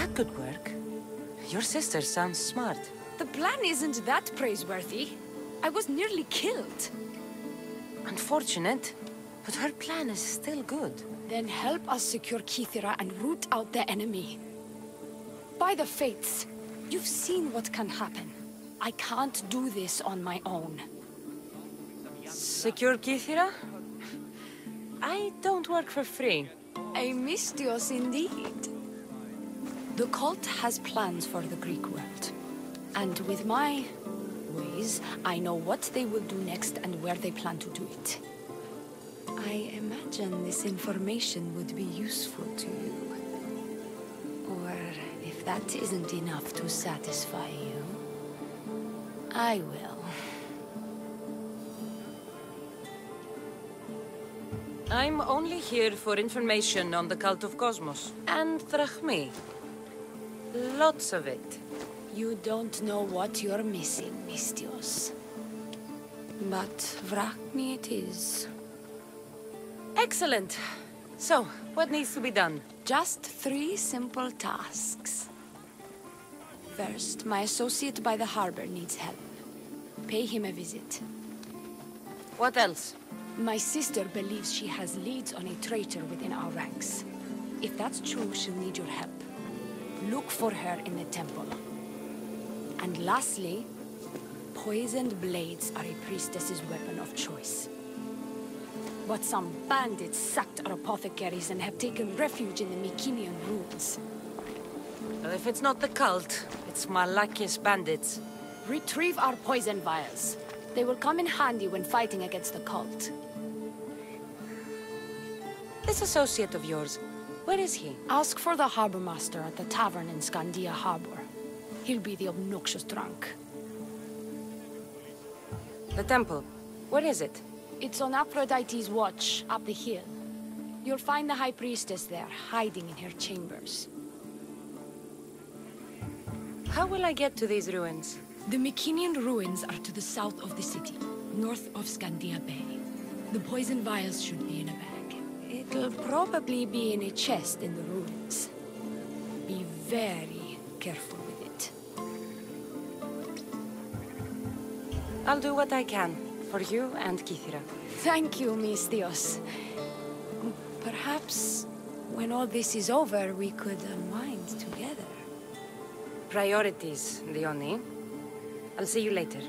That could work. Your sister sounds smart. The plan isn't that praiseworthy. I was nearly killed. Unfortunate, but her plan is still good. Then help us secure Kythera and root out the enemy. By the fates, you've seen what can happen. I can't do this on my own. Secure Kythera? I don't work for free. A misthios indeed. The cult has plans for the Greek world. And with my ways, I know what they will do next and where they plan to do it. I imagine this information would be useful to you. Or if that isn't enough to satisfy you, I will. I'm only here for information on the Cult of Kosmos. And drachmae. Lots of it. You don't know what you're missing, Misthios. But drachmae it is. Excellent. So, what needs to be done? Just three simple tasks. First, my associate by the harbor needs help. Pay him a visit. What else? My sister believes she has leads on a traitor within our ranks. If that's true, she'll need your help. Look for her in the temple. And lastly, poisoned blades are a priestess's weapon of choice. But some bandits sacked our apothecaries and have taken refuge in the Mycenaean ruins. Well, if it's not the cult, it's Malakis bandits. Retrieve our poison vials. They will come in handy when fighting against the cult. This associate of yours, where is he? Ask for the harbor master at the tavern in Skandeia Harbor. He'll be the obnoxious drunk. The temple. Where is it? It's on Aphrodite's watch, up the hill. You'll find the High Priestess there, hiding in her chambers. How will I get to these ruins? The Mycenaean ruins are to the south of the city, north of Skandeia Bay. The poison vials should be in a bag. It'll probably be in a chest in the ruins. Be very careful with it. I'll do what I can, for you and Kythera. Thank you, Misthios. Perhaps when all this is over, we could unwind together. Priorities, Leonie. I'll see you later.